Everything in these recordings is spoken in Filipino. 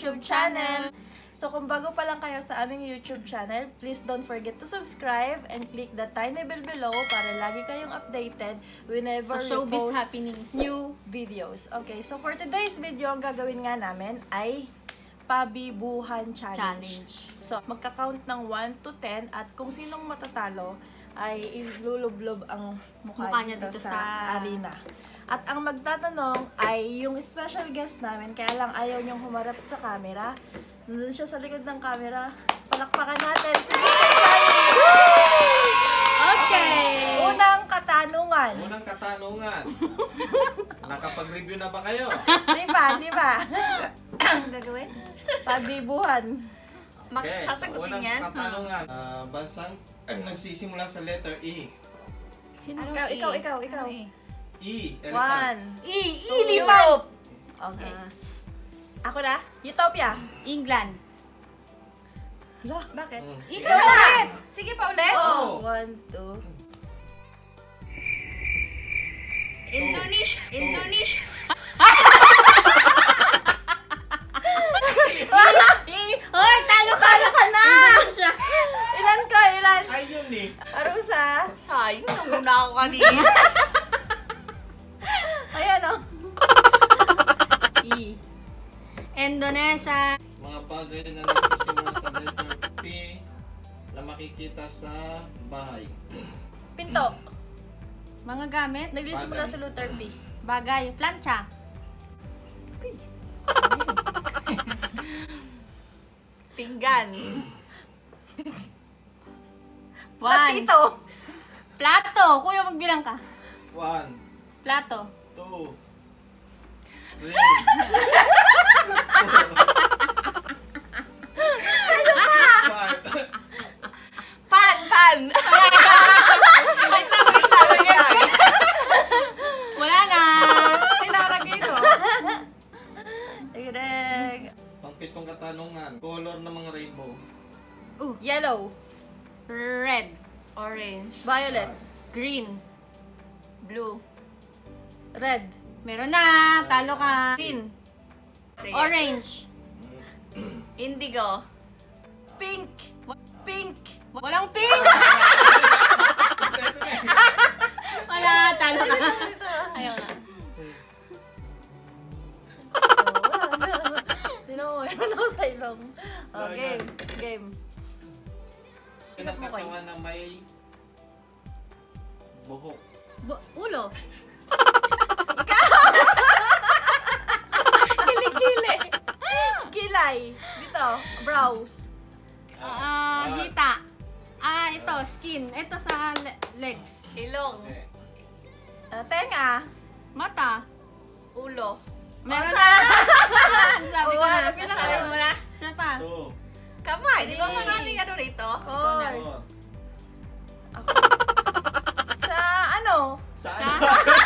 YouTube channel. So kung bago pa lang kayo sa aming YouTube channel, please don't forget to subscribe and click the tiny bell below para lagi kayong updated whenever Sa we post happenings. new videos. Okay, so for today's video, ang gagawin nga namin ay pabibuhan challenge. Challenge. So, magka-count ng 1 to 10 at kung sinong matatalo ay ilulublob ang mukha, Mukha niya dito, dito sa, sa- arena. At ang magtatanong ay yung special guest namin, kaya lang ayaw niyong humarap sa camera. Nandun siya sa likod ng camera. Palakpakan natin si! Okay! Unang katanungan. Unang katanungan. Nakapag-review na ba kayo? Di ba? Di ba? Ang gagawin? Pabibuhan. Mag- sasagutin Unang yan? katanungan. Ah, bansang nagsisimula sa letter E. Sino Ikaw, ikaw, ikaw, ikaw. E. Elephant. One. E. Europe! Okay. Ah. Ako na? Utopia. England. Hala. Bakit? Mm. Ikaw ulit! Sige pa ulit. Oh. One, two. Indonesia. Indonesia. Hoy, talo ka! Talo ka na! Indonesia. Ilan ka? Ilan? Ayun eh. Arusa. Sayang, namuna ako kanina. E. Indonesia. Mga bagay na nagsisimula sa letter P na makikita sa bahay. Pinto. Mga gamit. Nagsisimula Bagay. sa letter P. Bagay. Plancha. Pinggan. One. Patito. Plato. Kuya, magbilang ka. One, Plato. two, three, five. Pan, pan. wait lang, wait lang, wait lang. Wala na. Ito. Pangpitong katanungan. Color ng mga rainbow. Yellow. Red. Orange. Violet. Green. Blue. Red. Meron na. Talo ka. Green. Orange. Indigo. Pink. Pink. Walang pink. Wala. Talo ka. Ayaw na. Sino mo? Meron ako sa ilong. Oh, game. Game. Isa mo kayo. Na may buhok. Bu- ulo. Kilay. Dito. Brows. Ah, hita. Ah, ito, skin. Ito sa le- legs. Ilong. Uh, tenga. Mata. Ulo. Meron na. Sabi ko na. Sabi na. mo na. Ano pa? Kamay. Di ba maraming ano rito? Four. Sa ano? Sa ano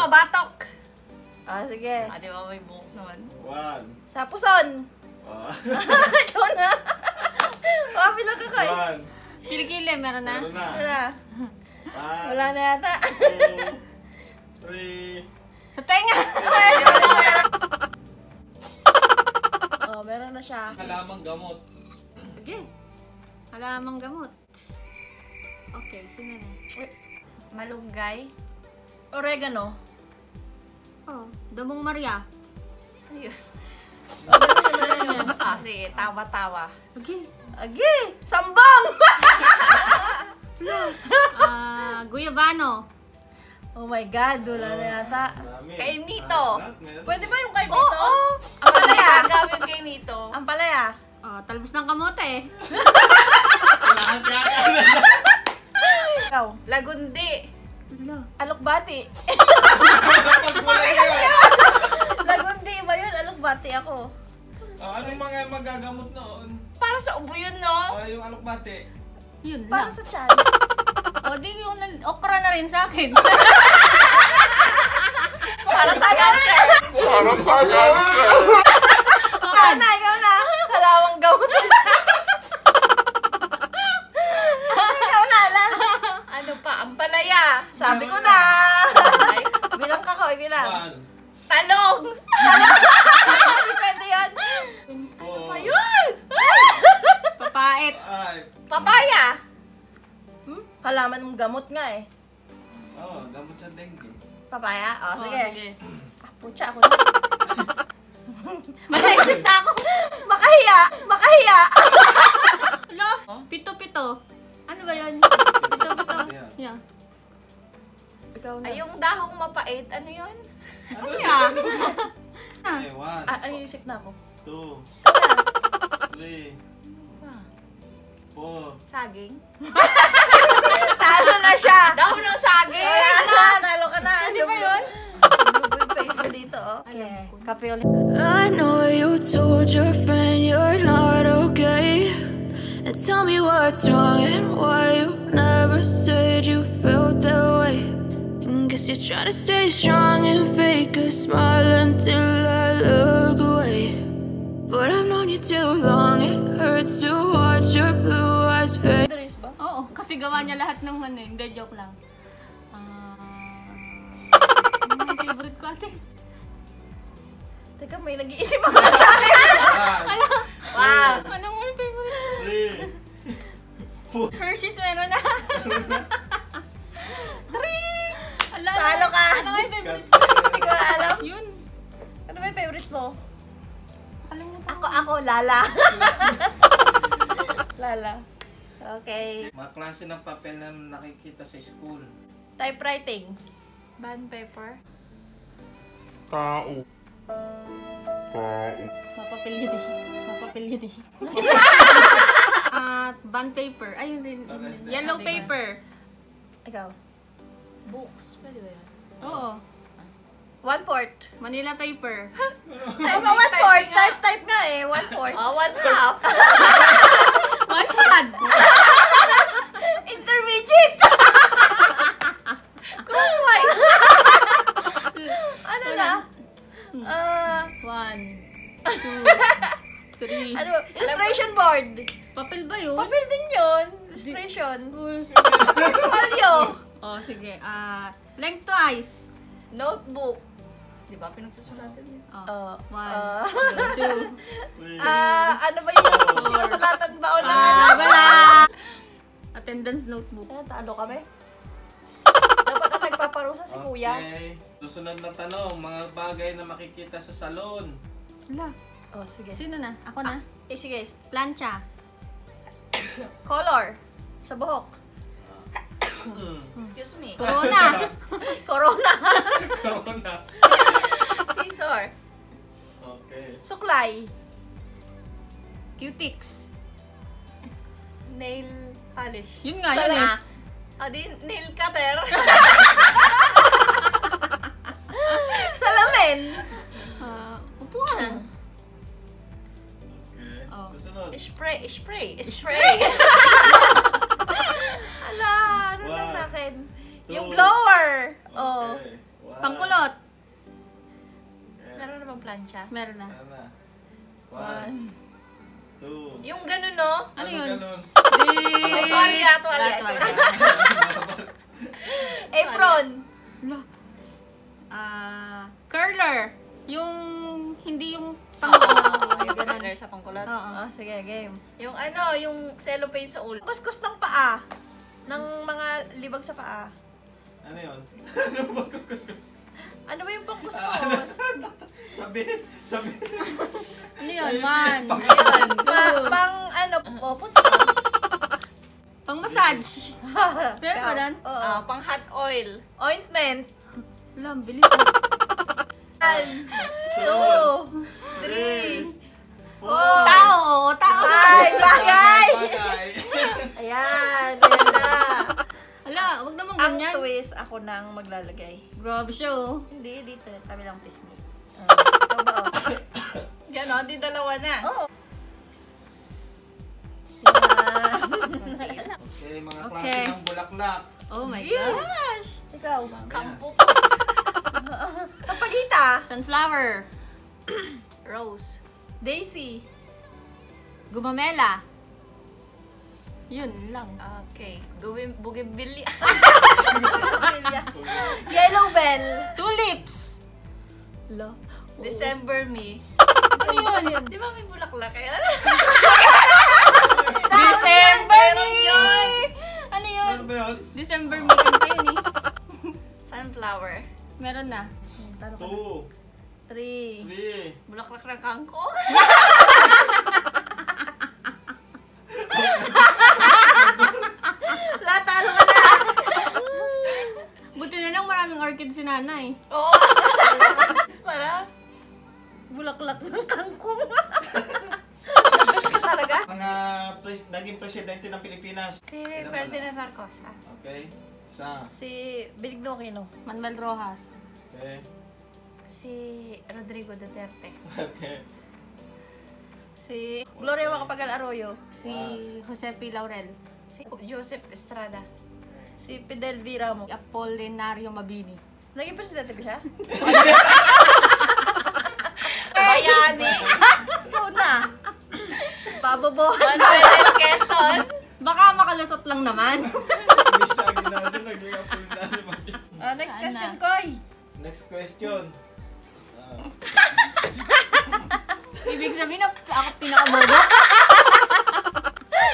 Dito, batok. Ah, sige. Ah, di ba may buhok naman? One. Sa puson. Oh. Ikaw na. Wapi lang ka ko eh. One. Kilikili, meron na. Meron na. Wala. One, Wala na yata. two, three. Sa tenga. oh, meron na siya. Halamang gamot. Sige. Halamang gamot. Okay, sino na? Malunggay. Oregano. Oh, Damong Maria. Ayun. Na. Ah. Tawa-tawa. Okay. Agi! Sambang! Ah, Guyabano. oh my God, wala na yata. Kay Mito. Pwede ba yung kay Oo! Bito? Oh, Ang palaya. Ang gawin kay Mito. Ang palaya. Oh, talbos ng kamote eh. Lahat yata. Ikaw. Lagundi. Alokbati. Lagundi ba yun? Alokbati ako. Oh, anong mga magagamot noon? Para sa ubo yun, no? Ah, yung alokbate. Yun Para lang. sa tiyan. O di yung okra na rin sa akin. Para sa cancer. Ikaw na, ikaw na. Papaya? O, Oh, Oh, sige. sige. Ah, putya ako na. Malaisip na ako. Makahiya! Makahiya! Hello? Pito-pito. Ano ba yan? Pito-pito. Yeah. Yeah. Ikaw na. Ay, yung dahong mapait. Ano yun? Ano Yeah. Okay, one, Ah, ay, isip na ako. two, three, Ah, four. Saging. Talo na siya! Dahon ng saging. Wala na! Talo ka na! Hindi ba yun? Ano mo dito, oh? Okay. Kape ulit. I know you told your friend you're not okay. And tell me what's wrong and why you never said you felt that way. And guess you're trying to stay strong and fake a smile until I look away. But I've known you too long, it hurts to watch your blue eyes fade. Ba? Oo, kasi gawa niya lahat ng ano. eh. Hindi, joke lang. Ate? Teka, may nag-iisip ako sa akin. One, Wow! Anong mo yung favorite? Hershey's meron na. Three! Ala, Talo ka. Ano yung favorite? Hindi ko na alam. Yun. Ano yung favorite mo? Alam na Ako, ako, Lala. Lala. Okay. Mga klase ng papel na nakikita sa school. Typewriting. Band paper. Mapapil yun eh. Mapapil yun eh. At bond paper. Ayun din. din. din. Yellow paper. Ikaw. Books. Pwede ba yun? Oo. One port. Manila paper. Ay, ba, one port. Type, type nga eh. One port. Oh, one half. One pad. Three. ano? Illustration board. Papel ba yun? Papel din yun. Illustration. Uy. Folio. Oh, sige. Ah, lengthwise. Notebook. Di ba? Pinagsusulatan yun. Oh. Uh, One. ah, Two. Ah, ano ba yung sinusulatan ba o na Ah, ano? wala. Attendance notebook. Kaya talo kami. Dapat ang nagpaparusa si kuya. Okay. Susunod na tanong, mga bagay na makikita sa salon. Wala. Oh, sige. Sino na? Ako na? Eh, sige. Plancha. Color. Sa buhok. Excuse me. Corona. Corona. Corona. Scissor. Okay. Suklay. Cutix. Nail polish. Yun nga, yun eh. Ah, oh, di, nail cutter. Salamin. Spray, spray, spray. Ala, ano One, lang sa akin? Yung blower. Oh. Okay. One. Pangkulot. Okay. Meron na bang plancha? Meron na. Ano na? One. Two. Yung ganun, no? Ano yun? ganun? Ay, tuwalya, tuwalya. tuwalya. Apron. Ah, curler. Yung hindi yung pang Oo, yung ganun. Sa pangkulot. Oo. Oh, sige, game. Yung ano, yung cellophane sa ulo. Kuskus ng paa. Ng mga libag sa paa. Ano yun? Ano ba kukuskus? Ano ba yung pangkuskus? Sabi, sabi. Ano yun? One. Ayun. pa, pang ano, oh, puti. Pang massage. Meron ba? Oo. Ah, pang hot oil. Ointment. Ang bilis. One, two, three, four, Tao, tao. five, Bagay! Ayan, ayan na. Hala, wag naman Ang ganyan. twist, ako nang maglalagay. Grabe siya oh. Hindi, dito. Tabi lang, please me. Uh, ikaw ba, oh? Ganon, di dalawa na. Oo. Yan. Okay, mga klase Okay. ng bulaklak. Oh my Yeah. gosh. Ikaw. Kampo. Sa pagita. Sunflower. Rose. Daisy. Gumamela. Yun lang. Okay. Gawin, bougainvillea. Yellow bell. Tulips. Lo. December me. Ano yun? Di ba may bulaklak kaya? December me! yun. Ano yun? Ano yun? December me kanta yun eh. Sunflower. Meron na. Talo ka na. Two, Three. three. Bulaklak ng kangkong. La, talo ka na. Buti na lang maraming orchid si nanay. Oo. Para. Bulaklak ng kangkong. Best ka talaga. Mga pres- naging presidente ng Pilipinas. Si Ferdinand Marcos. ah. Okay. Sa. Si Benigno Aquino. Manuel Rojas. Okay. Si Rodrigo Duterte. Okay. Si Gloria Macapagal Arroyo. Si Jose P. Laurel. Si Joseph Estrada. Si Fidel V. Ramos. Apolinario Mabini. Naging presidente ba siya? Bayani. Ikaw na. Pabobohan Manuel. Quezon. Baka makalusot lang naman. Ah, next question? Koy. Next question. Ah, Ibig sabihin na ako pinakabobo.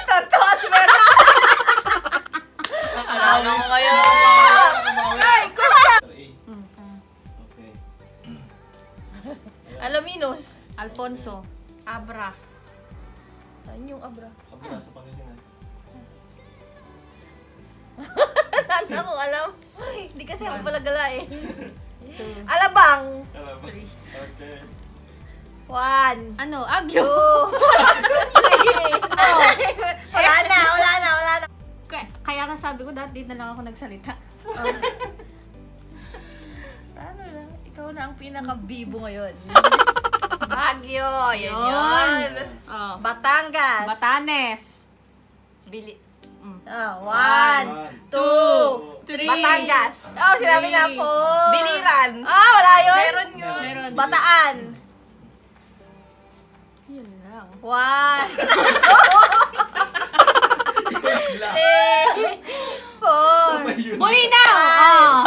Totoo, swera. Alam ko kayo. Ay, question. Okay. Alaminos. Alfonso. Abra. Saan yung abra? Abra sa Pangasinan. Wala akong alam. Hindi kasi ako pala gala eh. Alabang. Alam ba? Okay. One. Ano? Agyo. Oh. Wala na, wala na, wala na. Kaya, kaya nga sabi ko dati na lang ako nagsalita. Ano lang, ikaw na ang pinaka-bibo ngayon. Baguio. Yan Yun. yun. Oh. Batangas. Batanes. Bili. Ah, one, two, three. Batangas. Oh, sinabi na po. Biliran. Ah, wala yun. Meron yun. Meron. Bataan. Yun lang. One, three, four? Bulinaw! Oh.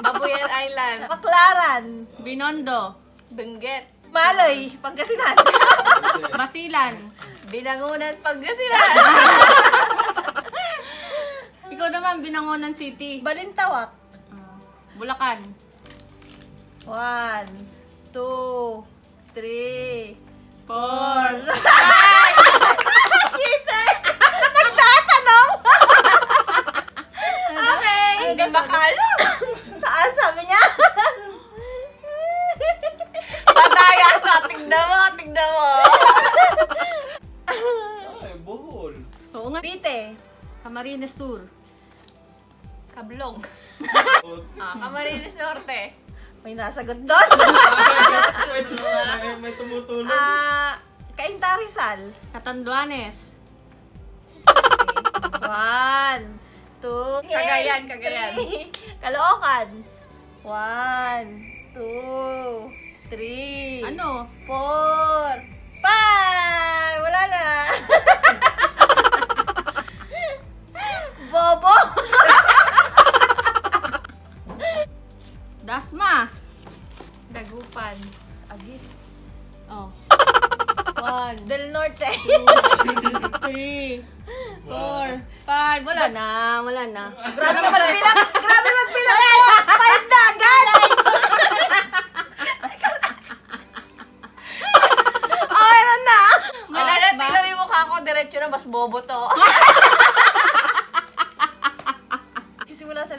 Babuyan Island. Baklaran. Binondo. Benguet. Maloy, Pangasinan. Basilan. Binangunan Pangasinan. Binangonan City. Balintawak. Ah, Bulacan. One, two, three, Four. Sister! Nagtatanong! okay. Hindi makalo. Saan sabi niya? Pataya ka. Tignan mo. Tignan mo. Ay, buhol. Oo nga. Bite. Camarines Sur. Kablong. Ah, Camarines Norte. May nasagot doon. may, may, may tumutulong. Ah, Kainta Rizal. Catanduanes. One, two, Cagayan, Cagayan. three. Caloocan. One, two, three. Ano? Four, five. Wala na. Bobo.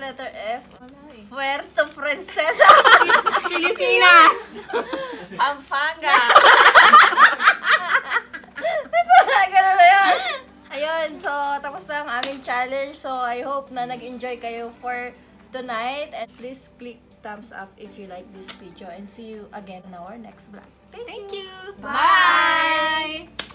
letter F. Eh. Puerto Princesa. Pilipinas. Pampanga. Ganun na. Ayun, so tapos na ang aming challenge. So I hope na nag-enjoy kayo for tonight. And please click thumbs up if you like this video. And see you again in our next vlog. Thank, Thank you. you. Bye. Bye.